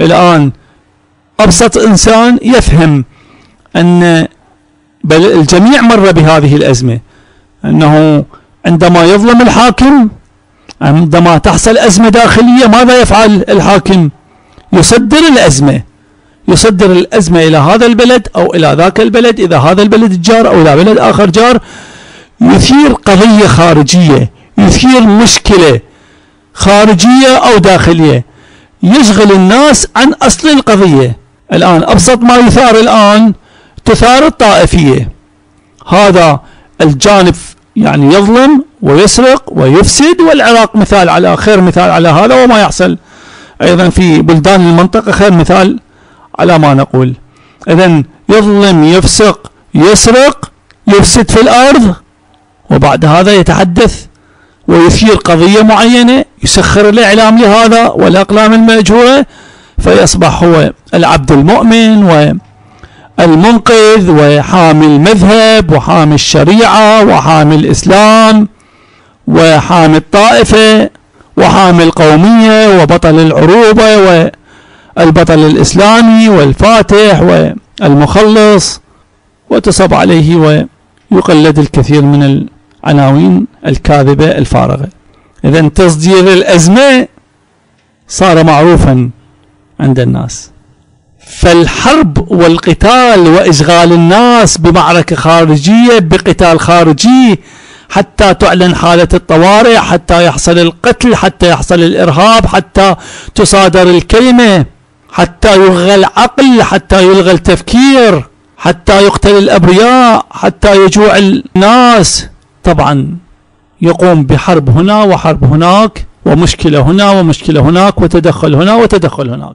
الآن أبسط إنسان يفهم أن بل الجميع مر بهذه الأزمة أنه عندما يظلم الحاكم عندما تحصل أزمة داخلية ماذا يفعل الحاكم؟ يصدر الأزمة يصدر الأزمة إلى هذا البلد أو إلى ذاك البلد إذا هذا البلد جار أو إلى بلد آخر جار يثير قضية خارجية يثير مشكلة خارجية أو داخلية. يشغل الناس عن أصل القضية. الآن أبسط ما يثار الآن تثار الطائفية. هذا الجانب يعني يظلم ويسرق ويفسد والعراق مثال على خير مثال على هذا وما يحصل. أيضا في بلدان المنطقة خير مثال على ما نقول. إذا يظلم يفسق يسرق يفسد في الأرض وبعد هذا يتحدث ويثير قضية معينة يسخر الإعلام لهذا والأقلام المأجورة فيصبح هو العبد المؤمن والمنقذ وحامي المذهب وحامي الشريعة وحامي الإسلام وحامي الطائفة وحامي القومية وبطل العروبة والبطل الإسلامي والفاتح والمخلص وتصب عليه ويقلد الكثير من العناوين الكاذبة الفارغة. إذا تصدير الأزمة صار معروفا عند الناس. فالحرب والقتال وإشغال الناس بمعركة خارجية بقتال خارجي حتى تعلن حالة الطوارئ حتى يحصل القتل حتى يحصل الإرهاب حتى تصادر الكلمة حتى يلغى العقل حتى يلغى التفكير حتى يقتل الأبرياء حتى يجوع الناس. طبعا يقوم بحرب هنا وحرب هناك ومشكلة هنا ومشكلة هناك وتدخل هنا وتدخل هناك.